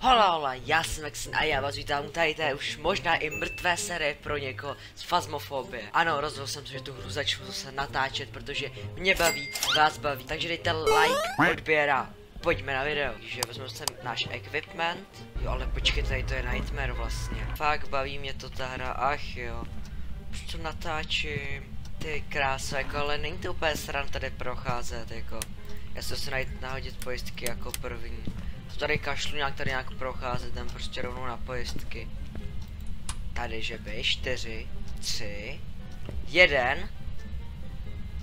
Hola, hola, já jsem Maxin a já vás vítám tady té už možná i mrtvé série pro někoho z Fazmofobie. Ano, rozhodl jsem se, že tu hru začnu zase natáčet, protože mě baví, vás baví, takže dejte like, odběr a pojďme na video. Takže vezmu sem náš equipment. Jo, ale počkej, tady to je Nightmare vlastně. Fakt baví mě to ta hra, ach jo. Už to natáčím. Ty krása, jako, ale není to úplně sran tady procházet, jako. Já se si najít nahodit pojistky jako první. To tady kašlu nějak tady nějak procházet, jdem prostě rovnou na pojistky. Tady, že by, čtyři, tři, jeden,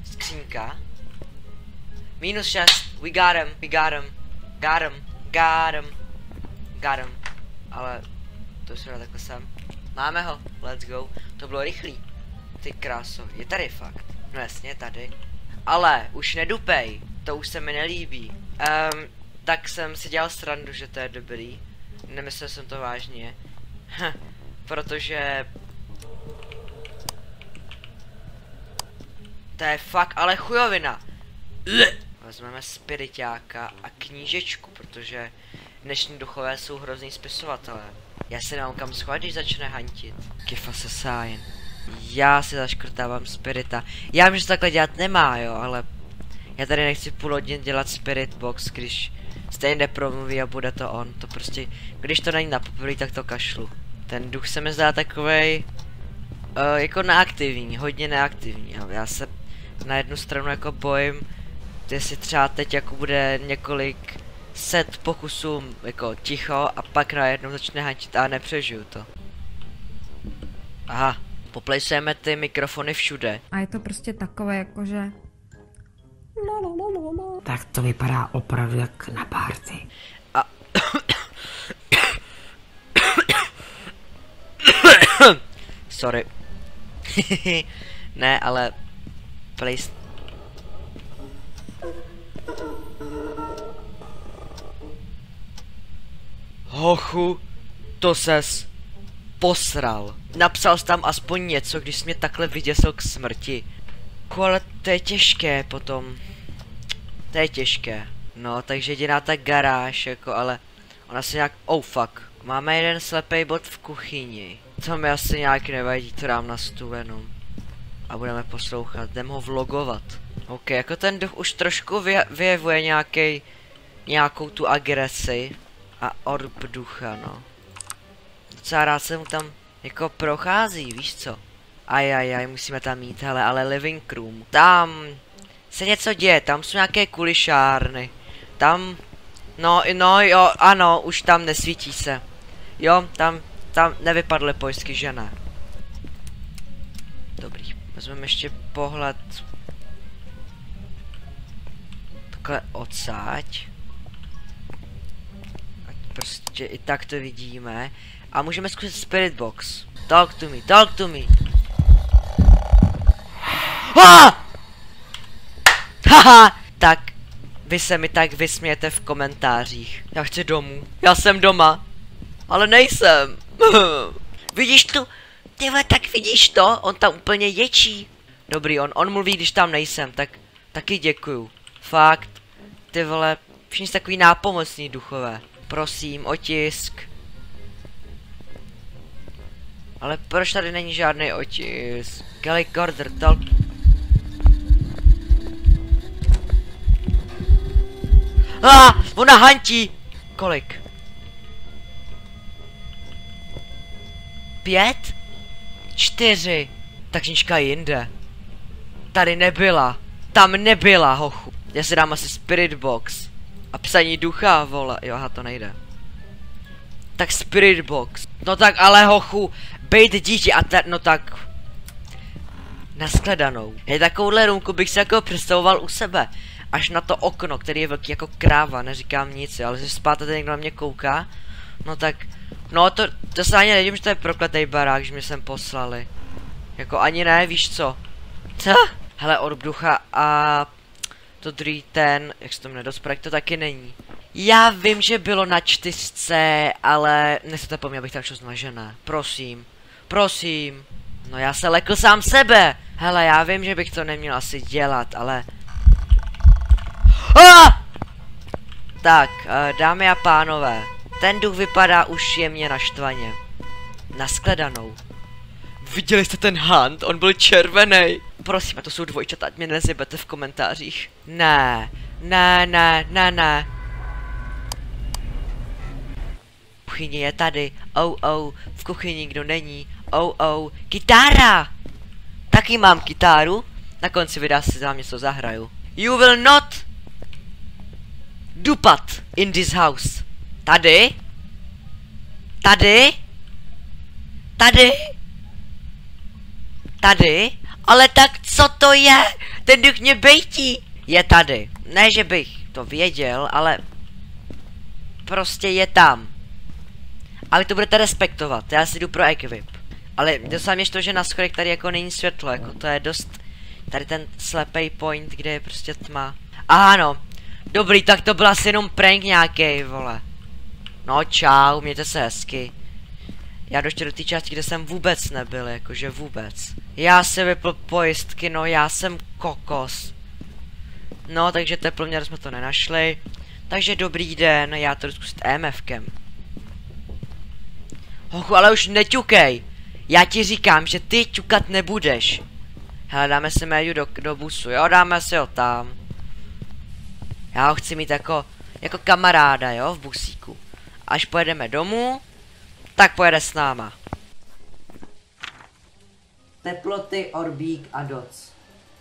skřínka, minus šest, we got him, we got him, got him, got him, got him, ale to se dá takhle sem. Máme ho, let's go, to bylo rychlý. Ty kráso, je tady fakt, no jasně, tady. Ale, už nedupej, to už se mi nelíbí. Um, tak jsem si dělal srandu, že to je dobrý. Nemyslel jsem to vážně. Hm, protože... To je fakt ale chujovina. Vezmeme spiritáka a knížečku, protože dnešní duchové jsou hrozný spisovatelé. Já se nemám kam schovat, když začne hantit. Kifa se sájen. Já si zaškrtávám spirita. Já vím, že takhle dělat nemá, jo, ale já tady nechci půl hodin dělat spirit box, když stejně nepromluví a bude to on. To prostě, když to není na poprvé, tak to kašlu. Ten duch se mi zdá takovej, uh, jako neaktivní, hodně neaktivní. Já se na jednu stranu jako bojím, jestli třeba teď jako bude několik set pokusů jako ticho a pak najednou začne hantit a nepřežiju to. Aha, poplejsujeme ty mikrofony všude. A je to prostě takové jakože Tak to vypadá opravdu jak na párty. Sorry. ne, ale... Place... Hochu, to ses posral. Napsal jsi tam aspoň něco, když jsi mě takhle vyděsil k smrti. Jako, ale to je těžké potom. To je těžké. No, takže jediná ta garáž, jako, ale ona se nějak... Oh, fuck. Máme jeden slepý bod v kuchyni. To mi asi nějak nevadí, to dám na stůl jenom. A budeme poslouchat, jdem ho vlogovat. Ok, jako ten duch už trošku vy vyjevuje nějaký nějakou tu agresi. A orb ducha, no. Docela rád se mu tam jako prochází, víš co? Ajajaj, musíme tam mít, hele, ale living room. Tam se něco děje, tam jsou nějaké kulišárny. Tam, no, no jo, ano, už tam nesvítí se. Jo, tam, tam nevypadly pojistky, že ne? Dobrý, vezmeme ještě pohled. Takhle odsaď. Ať prostě i tak to vidíme. A můžeme zkusit spirit box. Talk to me, talk to me. Ah! Haha, tak vy se mi tak vysmějete v komentářích. Já chci domů. Já jsem doma. Ale nejsem. vidíš tu? Ty vole, tak vidíš to? On tam úplně ječí. Dobrý, on, on mluví, když tam nejsem, tak taky děkuju. Fakt. Ty vole, všichni jste takový nápomocní duchové. Prosím, otisk. Ale proč tady není žádný otisk? Kelly Carter, talk... Ah, ona hantí! Kolik? Pět? Čtyři. Ta knižka je jinde. Tady nebyla. Tam nebyla, hochu. Já si dám asi spirit box. A psaní ducha, vole. Jo, aha, to nejde. Tak spirit box. No tak ale hochu, bejt dítě a te, no tak. Naskledanou. Je takovouhle růmku bych si jako představoval u sebe. Až na to okno, který je velký jako kráva, neříkám nic, ale že spát tady někdo na mě kouká. No tak, no to, to se ani nevím, že to je prokletý barák, že mě sem poslali. Jako ani ne, víš co. Co? Hele, orb ducha a to druhý ten, jak se to jmenuje, dosprek, to taky není. Já vím, že bylo na čtyřce, ale nechcete po mně, abych tam šel zmažené. Prosím. Prosím. No já se lekl sám sebe. Hele, já vím, že bych to neměl asi dělat, ale... Ah! Tak, uh, dámy a pánové. Ten duch vypadá už jemně naštvaně. Naskledanou. Viděli jste ten hunt? On byl červený. Prosím, to jsou dvojčata, ať mě nezjebete v komentářích. Ne, ne, ne, ne, ne. kuchyni je tady. Oh, oh, v kuchyni nikdo není. Oh, oh, kytára! Taky mám kytáru. Na konci videa si vám něco zahraju. You will not dupat in this house. Tady? Tady? Tady? Tady? Ale tak co to je? Ten duch mě bejtí. Je tady. Ne, že bych to věděl, ale prostě je tam. A vy to budete respektovat, já si jdu pro equip. Ale docela mě to, že na schodech tady jako není světlo, jako to je dost... Tady ten slepej point, kde je prostě tma. Aha no, dobrý, tak to byl asi jenom prank nějaký, vole. No čau, mějte se hezky. Já doště do té části, kde jsem vůbec nebyl, jakože vůbec. Já si vypl pojistky, no já jsem kokos. No, takže teplměr jsme to nenašli. Takže dobrý den, já to jdu zkusit EMFkem. Hochu, ale už neťukej. Já ti říkám, že ty ťukat nebudeš. Hele, dáme si Méju do, do busu, jo? Dáme si ho tam. Já ho chci mít jako, jako kamaráda, jo? V busíku. Až pojedeme domů, tak pojede s náma. Teploty, Orbík a Doc.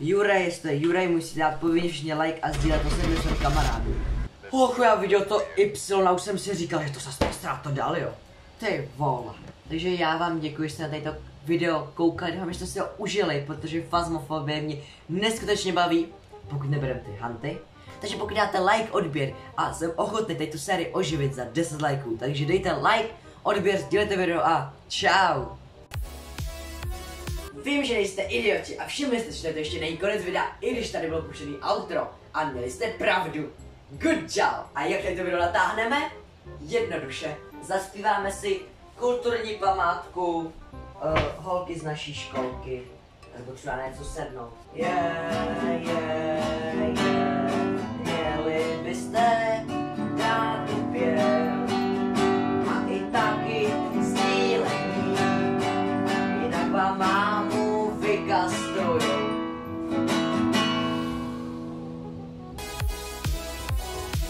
Jurej, jestli Jurej musí dát povinně like a sdílet to se kamarádů. Hochu, já viděl to Y, a už jsem si říkal, že to zase to dal, jo. Ty vole. Takže já vám děkuji, že jste na této video koukali, doufám, že jste si ho užili, protože fazmofobie mě neskutečně baví, pokud nebereme ty hanty. Takže pokud dáte like, odběr a jsem ochotný teď tu sérii oživit za 10 lajků, takže dejte like, odběr, sdílejte video a čau. Vím, že nejste idioti a všimli jste, že to ještě není konec videa, i když tady bylo puštěný outro. A měli jste pravdu. Good job! A jak to video natáhneme? Jednoduše. Zaspíváme si kulturní památku uh, holky z naší školky. Nebo třeba něco sednout. Yeah, yeah, yeah,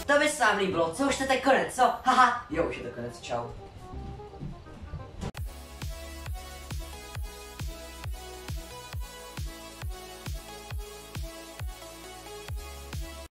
To by se vám líbilo, co už je konec, co? Haha, jo, už je to konec, čau.